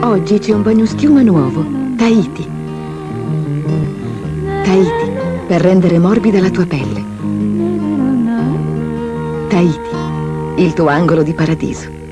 Oggi c'è un bagnoschiuma nuovo, Tahiti. Tahiti, per rendere morbida la tua pelle. Tahiti, il tuo angolo di paradiso.